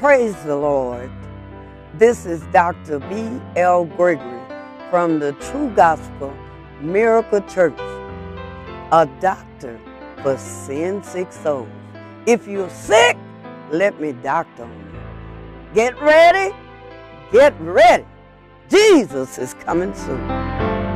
Praise the Lord. This is Dr. B. L. Gregory from the True Gospel Miracle Church, a doctor for sin sick souls. If you're sick, let me doctor on you. Get ready, get ready. Jesus is coming soon.